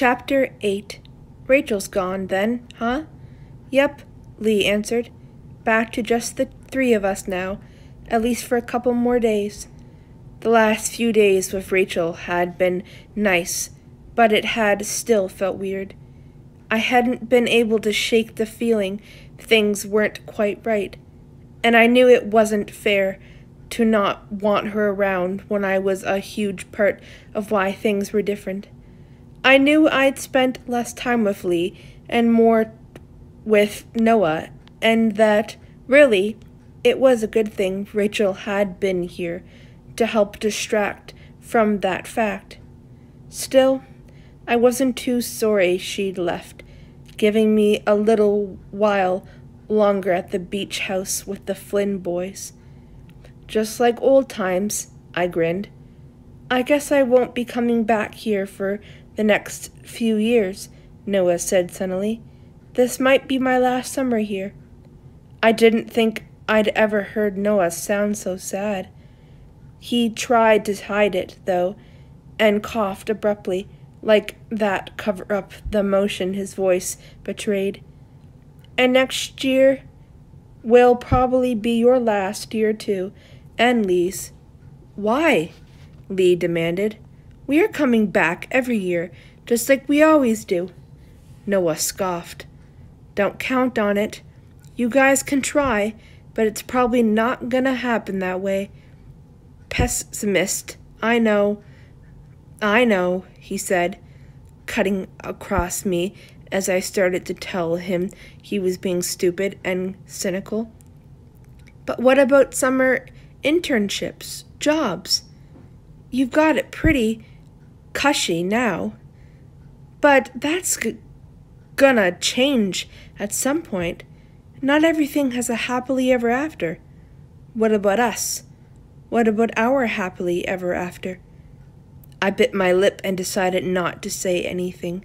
Chapter 8 Rachel's gone, then, huh? Yep, Lee answered. Back to just the three of us now, at least for a couple more days. The last few days with Rachel had been nice, but it had still felt weird. I hadn't been able to shake the feeling things weren't quite right, and I knew it wasn't fair to not want her around when I was a huge part of why things were different. I knew I'd spent less time with Lee and more with Noah, and that, really, it was a good thing Rachel had been here to help distract from that fact. Still, I wasn't too sorry she'd left, giving me a little while longer at the beach house with the Flynn boys. Just like old times, I grinned. I guess I won't be coming back here for the next few years, Noah said sunnily. This might be my last summer here. I didn't think I'd ever heard Noah sound so sad. He tried to hide it, though, and coughed abruptly, like that cover up the emotion his voice betrayed. And next year will probably be your last year, too, and Lee's. Why? Lee demanded. We are coming back every year, just like we always do. Noah scoffed. Don't count on it. You guys can try, but it's probably not gonna happen that way. Pessimist, I know. I know, he said, cutting across me as I started to tell him he was being stupid and cynical. But what about summer internships, jobs? You've got it pretty cushy now. But that's gonna change at some point. Not everything has a happily ever after. What about us? What about our happily ever after? I bit my lip and decided not to say anything.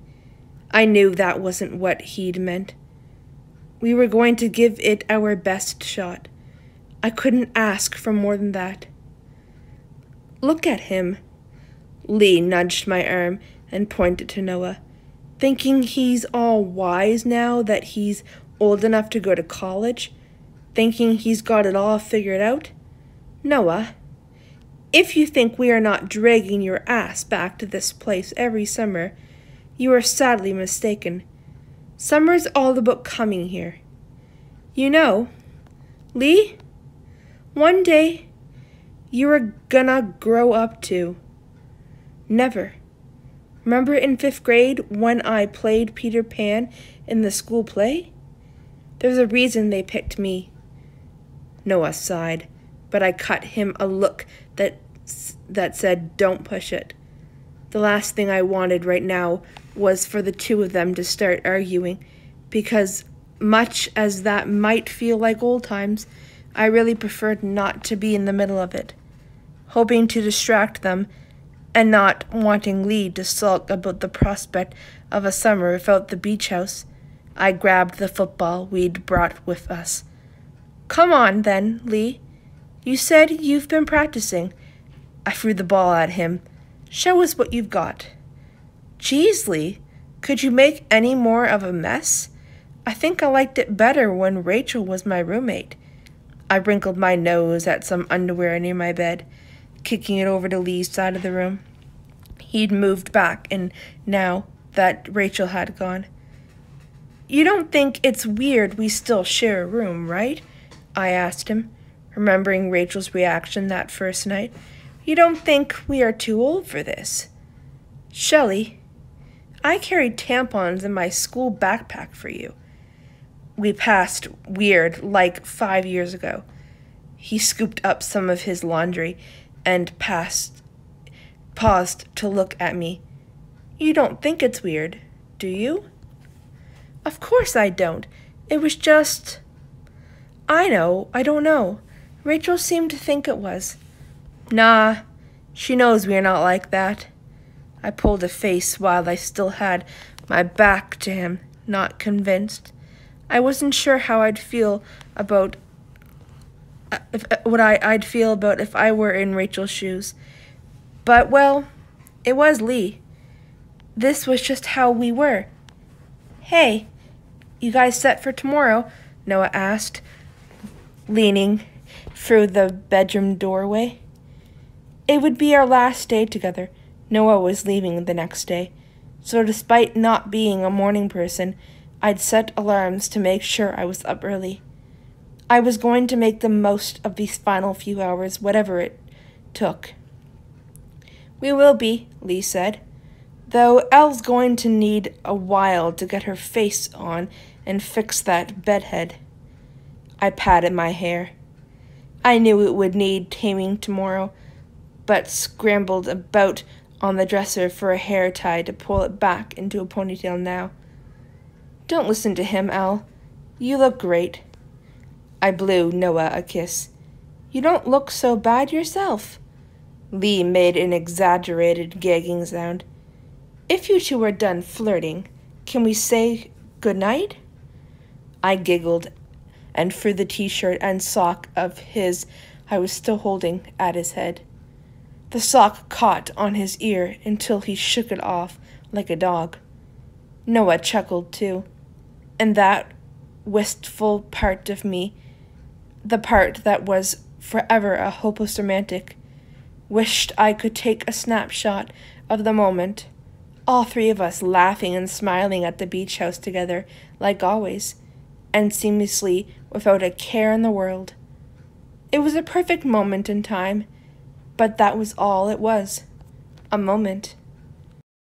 I knew that wasn't what he'd meant. We were going to give it our best shot. I couldn't ask for more than that. Look at him. Lee nudged my arm and pointed to Noah, thinking he's all wise now that he's old enough to go to college, thinking he's got it all figured out. Noah, if you think we are not dragging your ass back to this place every summer, you are sadly mistaken. Summer's all about coming here. You know, Lee, one day you are gonna grow up too. Never. Remember in fifth grade when I played Peter Pan in the school play? There's a reason they picked me. Noah sighed, but I cut him a look that that said, "Don't push it." The last thing I wanted right now was for the two of them to start arguing, because much as that might feel like old times, I really preferred not to be in the middle of it hoping to distract them, and not wanting Lee to sulk about the prospect of a summer without the beach house, I grabbed the football we'd brought with us. Come on, then, Lee. You said you've been practicing. I threw the ball at him. Show us what you've got. Geez, Lee, could you make any more of a mess? I think I liked it better when Rachel was my roommate. I wrinkled my nose at some underwear near my bed kicking it over to Lee's side of the room. He'd moved back, and now that Rachel had gone. You don't think it's weird we still share a room, right? I asked him, remembering Rachel's reaction that first night. You don't think we are too old for this? Shelley, I carried tampons in my school backpack for you. We passed weird like five years ago. He scooped up some of his laundry and passed, paused to look at me. You don't think it's weird, do you? Of course I don't. It was just. I know, I don't know. Rachel seemed to think it was. Nah, she knows we're not like that. I pulled a face while I still had my back to him, not convinced. I wasn't sure how I'd feel about if, uh, what I, I'd feel about if I were in Rachel's shoes. But, well, it was Lee. this was just how we were. Hey, you guys set for tomorrow? Noah asked, leaning through the bedroom doorway. It would be our last day together. Noah was leaving the next day, so despite not being a morning person, I'd set alarms to make sure I was up early. I was going to make the most of these final few hours, whatever it took. We will be, Lee said, though Elle's going to need a while to get her face on and fix that bedhead. I patted my hair. I knew it would need taming tomorrow, but scrambled about on the dresser for a hair tie to pull it back into a ponytail now. Don't listen to him, Elle. You look great. I blew Noah a kiss. You don't look so bad yourself. Lee made an exaggerated gagging sound. If you two are done flirting, can we say good night? I giggled and threw the t shirt and sock of his I was still holding at his head. The sock caught on his ear until he shook it off like a dog. Noah chuckled too, and that wistful part of me, the part that was forever a hopeless romantic, wished I could take a snapshot of the moment, all three of us laughing and smiling at the beach house together, like always, and seamlessly without a care in the world. It was a perfect moment in time but that was all it was a moment.